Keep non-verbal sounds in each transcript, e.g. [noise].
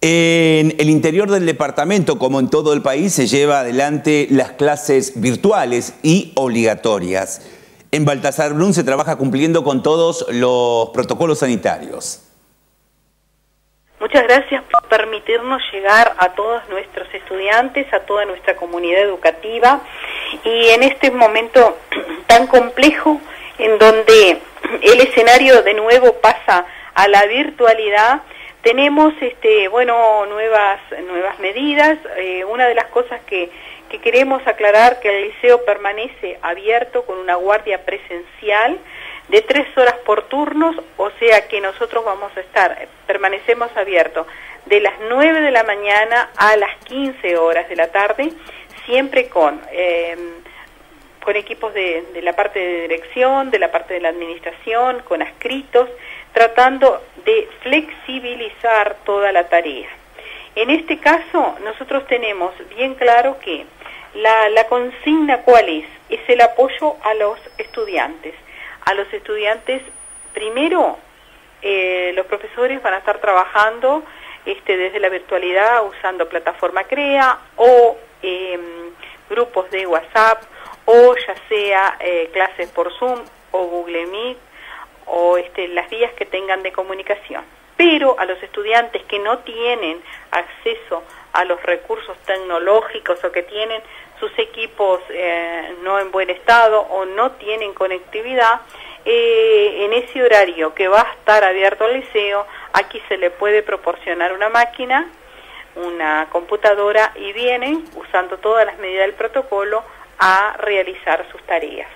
En el interior del departamento, como en todo el país, se lleva adelante las clases virtuales y obligatorias. En Baltasar Blum se trabaja cumpliendo con todos los protocolos sanitarios. Muchas gracias por permitirnos llegar a todos nuestros estudiantes, a toda nuestra comunidad educativa y en este momento [clears throat] tan complejo en donde el escenario de nuevo pasa a la virtualidad, tenemos este, bueno, nuevas, nuevas medidas. Eh, una de las cosas que, que queremos aclarar que el liceo permanece abierto con una guardia presencial de tres horas por turnos, o sea que nosotros vamos a estar, permanecemos abiertos de las nueve de la mañana a las quince horas de la tarde, siempre con, eh, con equipos de, de la parte de dirección, de la parte de la administración, con ascritos, tratando de flexibilizar toda la tarea. En este caso, nosotros tenemos bien claro que la, la consigna cuál es, es el apoyo a los estudiantes. A los estudiantes, primero, eh, los profesores van a estar trabajando este, desde la virtualidad usando plataforma CREA o eh, grupos de WhatsApp o ya sea eh, clases por Zoom o Google Meet o este, las vías que tengan de comunicación. Pero a los estudiantes que no tienen acceso a los recursos tecnológicos o que tienen sus equipos eh, no en buen estado o no tienen conectividad, eh, en ese horario que va a estar abierto el liceo, aquí se le puede proporcionar una máquina, una computadora y vienen, usando todas las medidas del protocolo, a realizar sus tareas.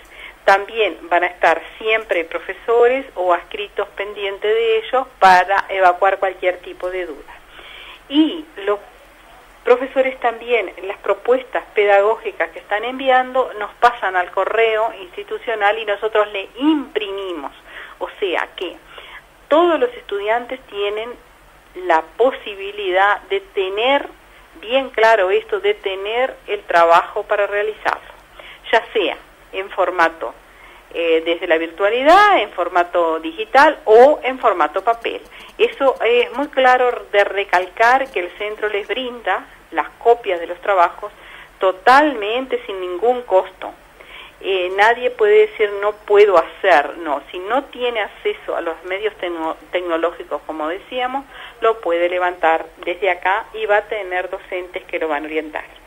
También van a estar siempre profesores o adscritos pendientes de ellos para evacuar cualquier tipo de duda. Y los profesores también, las propuestas pedagógicas que están enviando, nos pasan al correo institucional y nosotros le imprimimos. O sea que todos los estudiantes tienen la posibilidad de tener bien claro esto, de tener el trabajo para realizarlo, ya sea en formato eh, desde la virtualidad, en formato digital o en formato papel. Eso es muy claro de recalcar que el centro les brinda las copias de los trabajos totalmente sin ningún costo. Eh, nadie puede decir no puedo hacer, no, si no tiene acceso a los medios tecnológicos, como decíamos, lo puede levantar desde acá y va a tener docentes que lo van a orientar.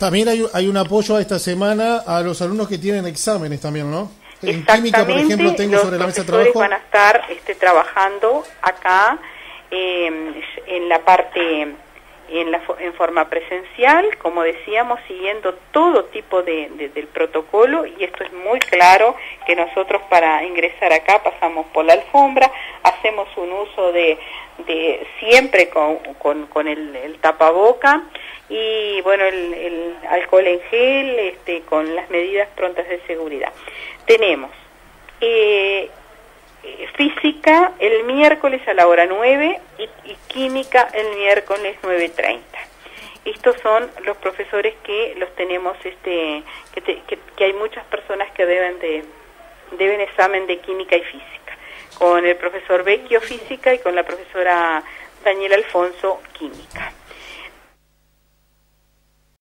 También hay, hay un apoyo a esta semana a los alumnos que tienen exámenes también, ¿no? En química, por ejemplo, tengo sobre la mesa de trabajo. van a estar este, trabajando acá eh, en la parte en, la, en forma presencial, como decíamos, siguiendo todo tipo de, del protocolo y esto es muy claro que nosotros para ingresar acá pasamos por la alfombra, hacemos un uso de, de siempre con, con, con el, el, tapaboca y bueno, el, alcohol en gel este, con las medidas prontas de seguridad. Tenemos eh, física el miércoles a la hora 9 y, química el miércoles 9.30. Estos son los profesores que los tenemos, este, que, que, hay muchas personas que deben de deben examen de química y física, con el profesor Vecchio física y con la profesora Daniela Alfonso química.